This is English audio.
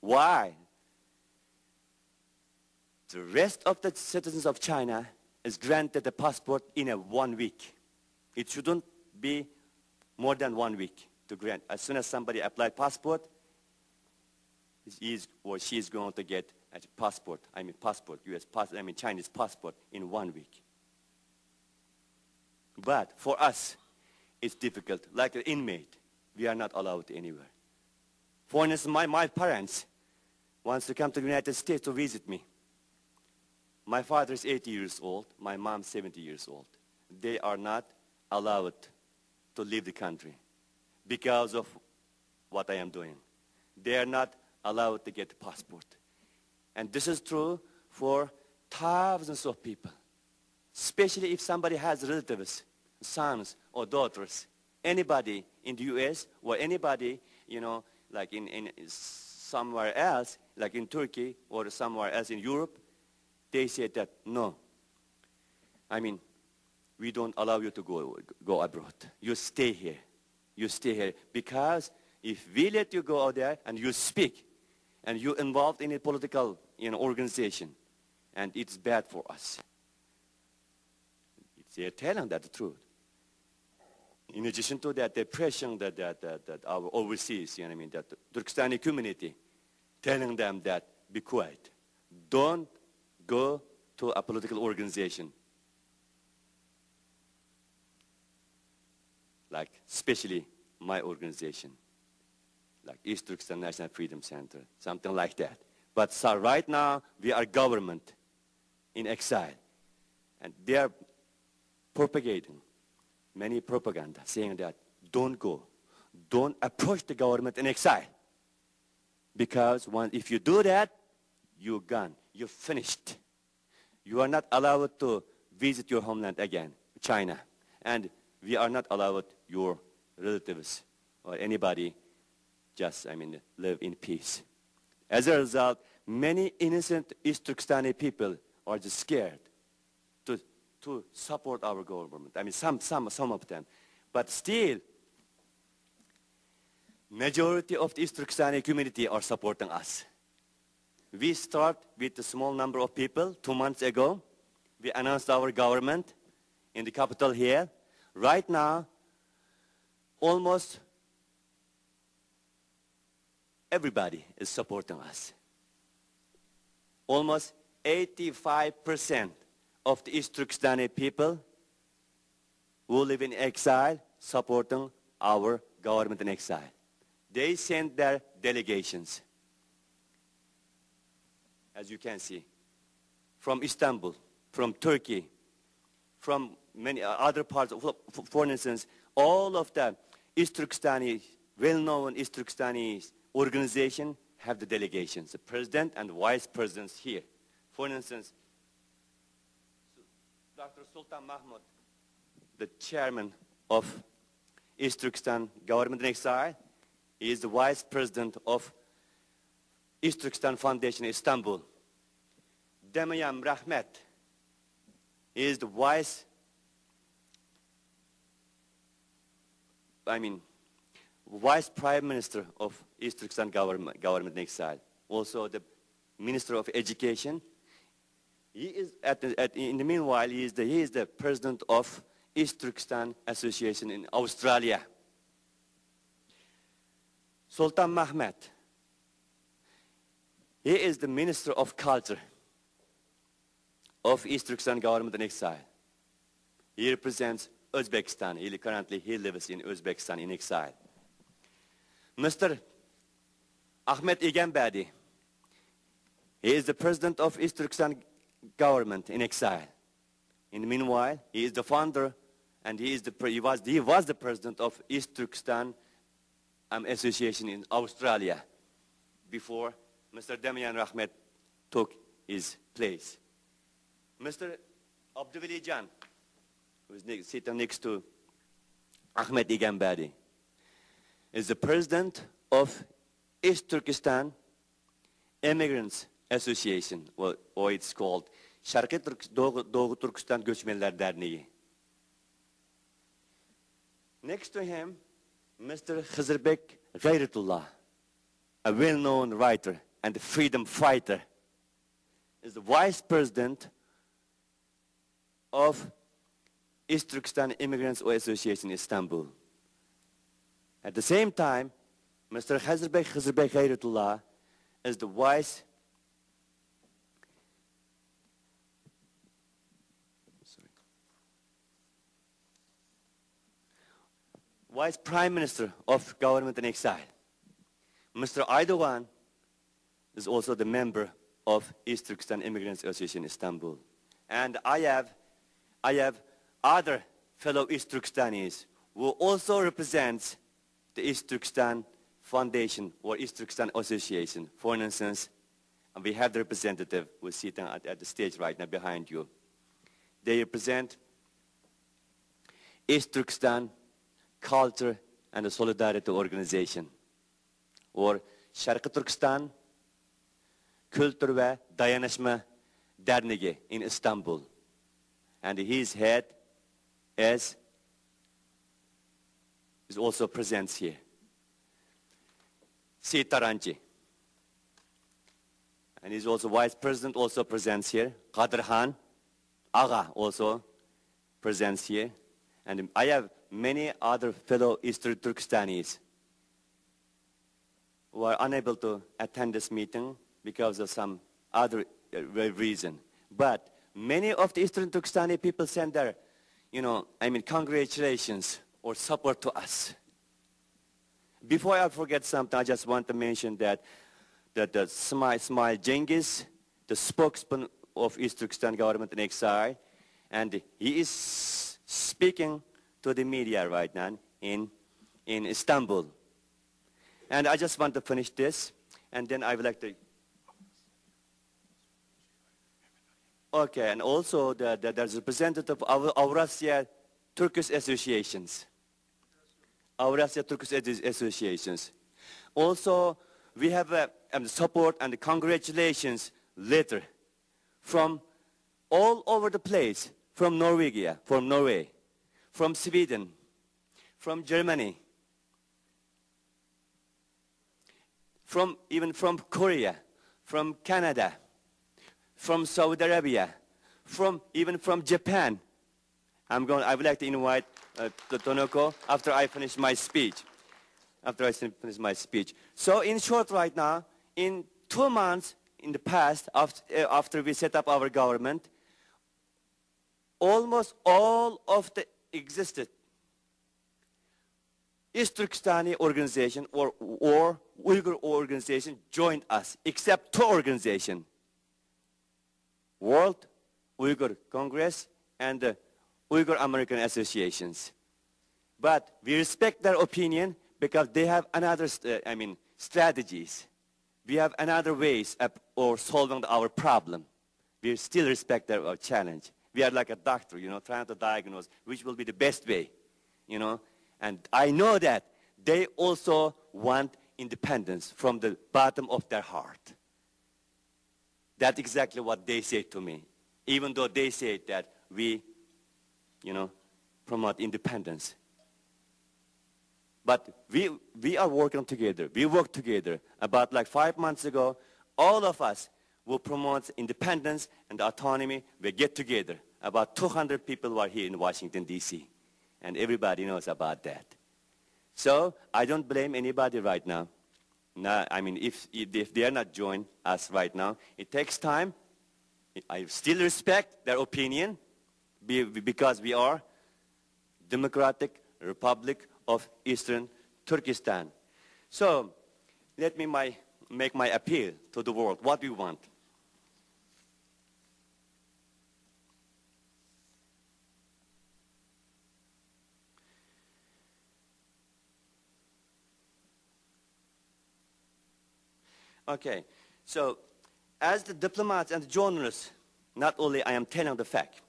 Why? The rest of the citizens of China is granted a passport in a one week. It shouldn't be more than one week to grant. As soon as somebody apply passport, he is or she is going to get a passport. I mean passport, U.S. passport. I mean Chinese passport in one week. But for us, it's difficult. Like an inmate, we are not allowed anywhere. For instance, my, my parents wants to come to the United States to visit me. My father is 80 years old. My mom 70 years old. They are not allowed to leave the country because of what I am doing. They are not allowed to get a passport. And this is true for thousands of people, especially if somebody has relatives, sons or daughters, anybody in the U.S. or anybody, you know, like in, in somewhere else, like in Turkey or somewhere else in Europe, they said that, no. I mean, we don't allow you to go, go abroad. You stay here. You stay here. Because if we let you go out there and you speak, and you're involved in a political you know, organization, and it's bad for us. They're telling that the truth. In addition to that, they're pressuring that, that, that, that our overseas, you know I mean, that the Turkestani community, telling them that be quiet. Don't go to a political organization. Like, especially my organization like East Turkestan National Freedom Center, something like that. But so right now, we are government in exile. And they are propagating many propaganda saying that don't go. Don't approach the government in exile. Because if you do that, you're gone. You're finished. You are not allowed to visit your homeland again, China. And we are not allowed your relatives or anybody just, I mean, live in peace. As a result, many innocent East Turkestani people are just scared to, to support our government. I mean, some, some, some of them. But still, majority of the East Turkestani community are supporting us. We start with a small number of people two months ago. We announced our government in the capital here. Right now, almost everybody is supporting us. Almost 85% of the East Turkestani people who live in exile supporting our government in exile. They send their delegations, as you can see, from Istanbul, from Turkey, from many uh, other parts, of, for instance, all of the East Turkestani, well-known East Turkestani organization have the delegations, the president and vice presidents here. For instance, Dr. Sultan Mahmud, the chairman of East Turkestan Government in Exile, he is the vice president of East Turkestan Foundation Istanbul. Demayam Rahmet is the vice, I mean, Vice Prime Minister of East Turkestan government, government in exile. Also the Minister of Education. He is at the, at, in the meanwhile, he is, the, he is the president of East Turkestan Association in Australia. Sultan Mahmet. He is the Minister of Culture of East Turkestan government in exile. He represents Uzbekistan. He currently he lives in Uzbekistan in exile. Mr. Ahmet Igenbadi. He is the president of East Turkestan government in exile. In the meanwhile, he is the founder and he, is the, he, was, he was the president of East Turkestan um, Association in Australia before Mr. Demian Rahmet took his place. Mr. Abduvali Jan, who is sitting next to Ahmed Igambadi is the president of East Turkestan Immigrants Association, or, or it's called Şarkı Doğu, Doğu Turkestan Göçmenler Derneği. Next to him, Mr. Khizrbek Ghairatullah, a well-known writer and freedom fighter, is the vice president of East Turkestan Immigrants Association Istanbul. At the same time, Mr. Khazrbek Khazrbek Khairatullah is the vice Vice Prime Minister of Government in Exile. Mr. Aydogan is also the member of East Turkestan Immigrants Association Istanbul. And I have, I have other fellow East Turkestanis who also represent the East Turkestan Foundation or East Turkestan Association. For instance, and we have the representative who's sitting at, at the stage right now behind you. They represent East Turkestan Culture and the Solidarity Organization or Şarkı Türkistan Kültür ve Dayanışma Derneği in Istanbul. And his head is, is also present here. Sitaranji. And he's also vice president, also presents here. Kadir Khan, Aga also presents here. And I have many other fellow Eastern Turkestanis were unable to attend this meeting because of some other uh, reason. But many of the Eastern Turkestani people send their, you know, I mean, congratulations or support to us. Before I forget something, I just want to mention that, that the Smile, Smile Genghis, the spokesman of East Turkestan government in exile, and he is speaking to the media right now in, in Istanbul. And I just want to finish this, and then I would like to... Okay, and also the, the, representative of Avrasya Turkish Associations. Avrasya Turkish Associations. Also, we have a um, support and congratulations letter from all over the place, from Norway, from Norway from Sweden, from Germany, from even from Korea, from Canada, from Saudi Arabia, from even from Japan. I'm going. I would like to invite uh, Tonoko after I finish my speech. After I finish my speech. So in short, right now, in two months in the past, after, uh, after we set up our government, almost all of the existed. East organization or, or Uyghur organization joined us, except two organizations. World Uyghur Congress and the Uyghur American Associations. But we respect their opinion because they have another, uh, I mean, strategies. We have another ways of or solving our problem. We still respect their uh, challenge. We are like a doctor, you know, trying to diagnose which will be the best way, you know. And I know that they also want independence from the bottom of their heart. That's exactly what they say to me. Even though they say that we, you know, promote independence. But we, we are working together. We work together. About like five months ago, all of us will promote independence and autonomy. We get together. About 200 people were here in Washington, D.C., and everybody knows about that. So I don't blame anybody right now. No, I mean, if, if they are not joining us right now, it takes time. I still respect their opinion because we are Democratic Republic of Eastern Turkestan. So let me my, make my appeal to the world, what we want. Okay, so as the diplomats and the journalists, not only I am telling the fact,